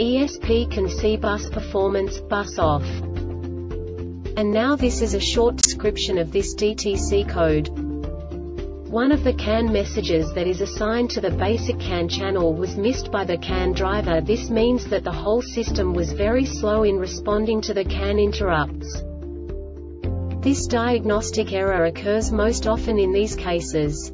ESP CAN C bus performance, bus off. And now this is a short description of this DTC code. One of the CAN messages that is assigned to the basic CAN channel was missed by the CAN driver this means that the whole system was very slow in responding to the CAN interrupts. This diagnostic error occurs most often in these cases.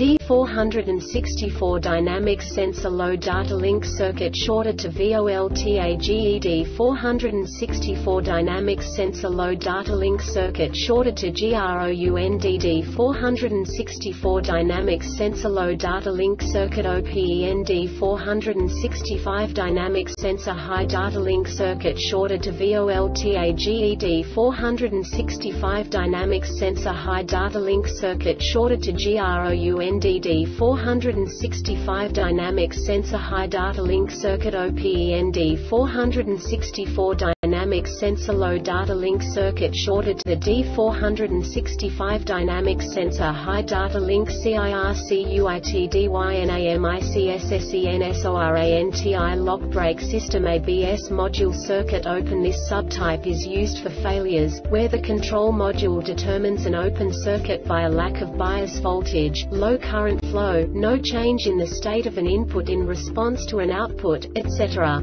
D464 Dynamics Sensor Low Data Link Circuit shorted to VOLTAGED 464 Dynamics Sensor Low Data Link Circuit shorted to GROUNDD 464 Dynamics Sensor Low Data Link Circuit OPEND 465 Dynamics Sensor High Data Link Circuit shorted to VOLTAGED 465 Dynamics Sensor High Data Link Circuit shorted to GROUND NDD 465 Dynamic Sensor High Data Link Circuit OPEND 464 Dynamics Sensor Low Data Link Circuit shorted to the D465 Dynamics Sensor High Data Link CIRCUITDYNAMICSSENSORANTI Lock Brake System ABS Module Circuit Open This subtype is used for failures, where the control module determines an open circuit by a lack of bias voltage, low current flow, no change in the state of an input in response to an output, etc.